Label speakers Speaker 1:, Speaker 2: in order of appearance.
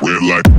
Speaker 1: sweat like